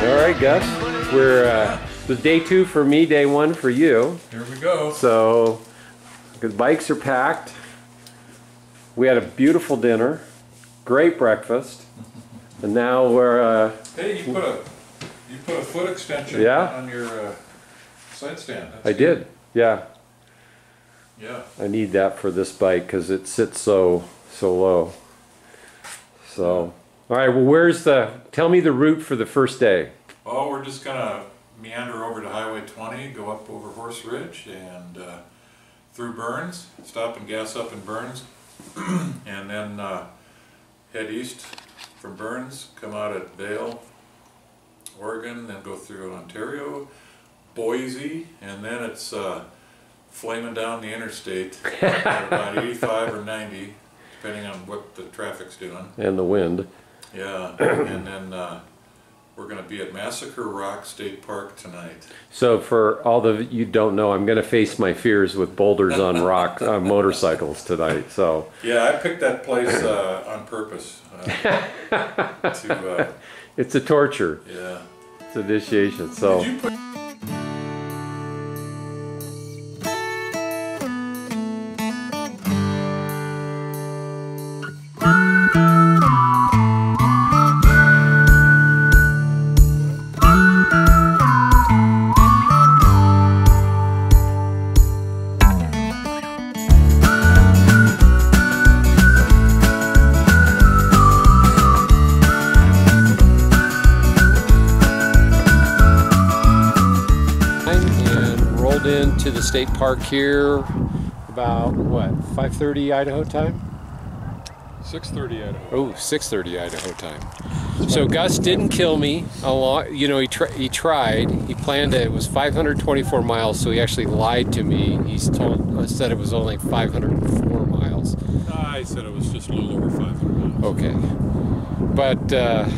All right, Gus. We're uh, it was day two for me, day one for you. Here we go. So, the bikes are packed. We had a beautiful dinner, great breakfast, and now we're. Uh, Hey, you put a you put a foot extension Yeah. on your uh, side stand. That's I good. did, yeah. Yeah. I need that for this bike because it sits so so low. So, all right. Well, where's the? Tell me the route for the first day. Oh, we're just gonna meander over to Highway 20, go up over Horse Ridge and uh, through Burns, stop and gas up in Burns, and then uh, head east from Burns, come out at Vale, Oregon, then go through Ontario, Boise, and then it's uh, flaming down the interstate at about 85 or 90, depending on what the traffic's doing. And the wind. Yeah, and then uh, we're gonna be at Massacre Rock State Park tonight. So for all the you don't know, I'm going to face my fears with boulders on rock on motorcycles tonight. So Yeah, I picked that place uh, on purpose. Uh, to uh, it's a torture. yeah. It's initiation. So. The state park here about what 5:30 Idaho time. 6:30 Idaho. Oh, 6:30 Idaho time. So Gus didn't kill me. A lot, you know, he he tried. He planned it. It was 524 miles, so he actually lied to me. He's told uh, said it was only 504 miles. I said it was just a little over 500 miles. Okay, but uh,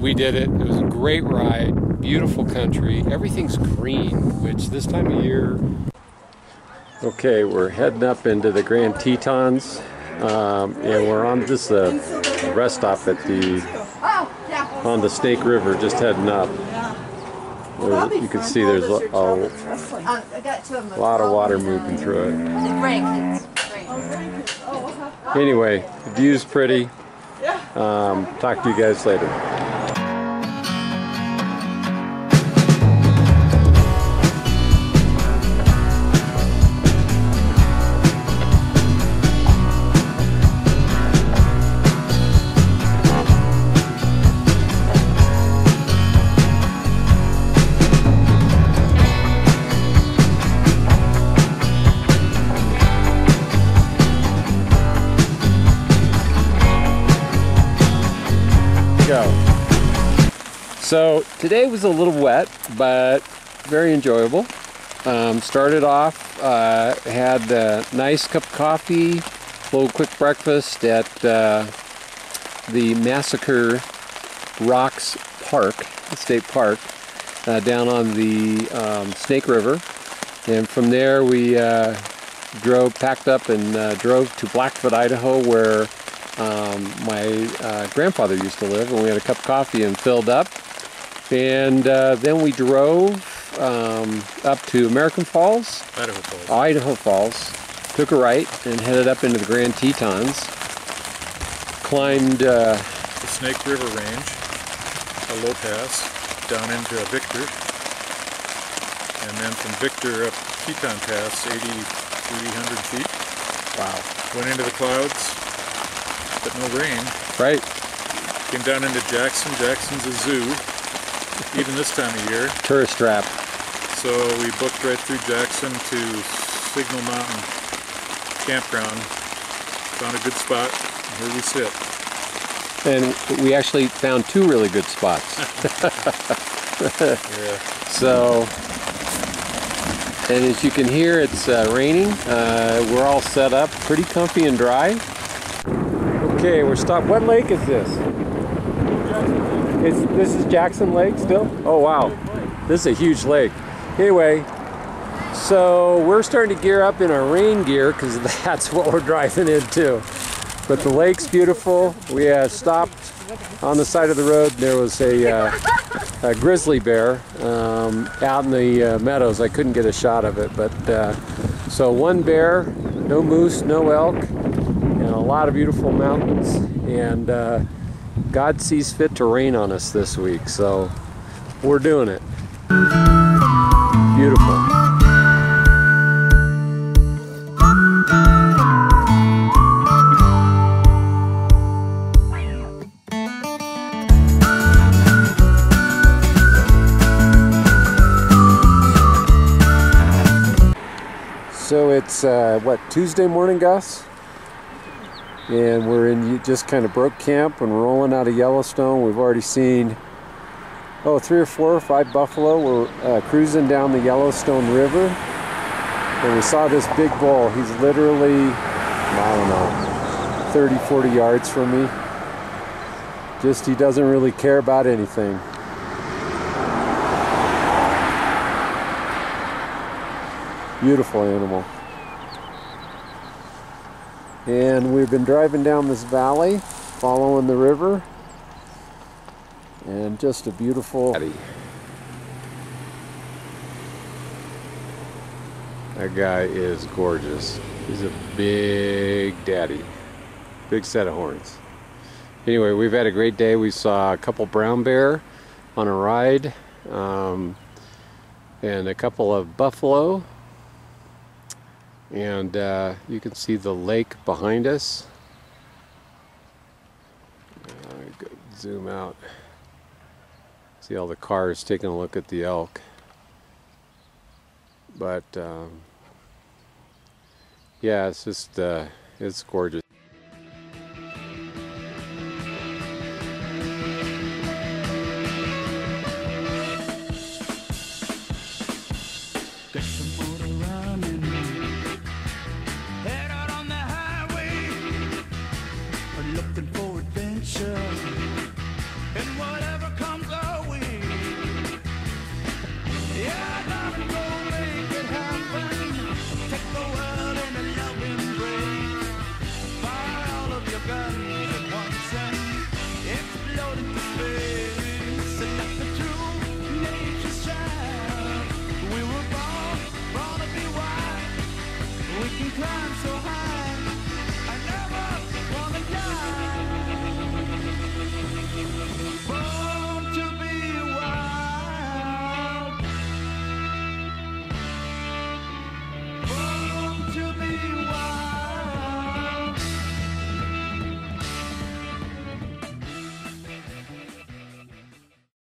we did it. It was a great ride. Beautiful country. Everything's green, which this time of year. Okay, we're heading up into the Grand Tetons, um, and we're on this uh, rest stop at the on the Snake River, just heading up. There's- you can see there's a, a I got two of them. lot of water moving through it. Anyway, the view's pretty. Um, talk to you guys later. Go. So today was a little wet, but very enjoyable. Um, started off, uh, had a nice cup of coffee, a little quick breakfast at uh, the Massacre Rocks Park, State Park, uh, down on the um, Snake River. And from there we uh, drove, packed up and uh, drove to Blackfoot, Idaho, where um, my uh, grandfather used to live, and we had a cup of coffee and filled up. And uh, then we drove um, up to American Falls, Idaho Falls. Idaho Falls, took a right, and headed up into the Grand Tetons. Climbed, uh, The Snake River Range, a low pass, down into Victor, and then from Victor up Teton Pass, 8,300 feet. wow, Went into the clouds, but no rain. right, Came down into Jackson. Jackson's a zoo, even this time of year. tourist trap. So we booked right through Jackson to Signal Mountain Campground. Found a good spot. and Here we sit. And we actually found two really good spots. Yeah. So, and as you can hear, it's uh, raining. Uh, we're all set up, pretty comfy and dry. Okay, we're stopped. What lake is this? This is Jackson Lake still? Oh wow, this is a huge lake. Anyway, so we're starting to gear up in our rain gear because that's what we're driving into. But the lake's beautiful. We uh, stopped on the side of the road. There was a, uh, a grizzly bear um, out in the uh, meadows. I couldn't get a shot of it, but uh, so one bear, no moose, no elk, lot of beautiful mountains. And uh, God sees fit to rain on us this week, so we're doing it. Beautiful. So it's uh, what Tuesday morning, Gus? And we're in just kind of broke camp and we're rolling out of Yellowstone. We've already seen oh three or four or five buffalo. We're uh, cruising down the Yellowstone River, and we saw this big bull. He's literally I don't know 30, 40 yards from me. Just he doesn't really care about anything. Beautiful animal. And we've been driving down this valley, following the river. And just a beautiful. That guy is gorgeous. He's a big daddy. Big set of horns. Anyway, we've had a great day. We saw a couple brown bear on a ride. Um, and a couple of buffalo and uh, you can see the lake behind us. Uh, zoom out. See all the cars taking a look at the elk. But um, yeah, it's just uh, it's gorgeous.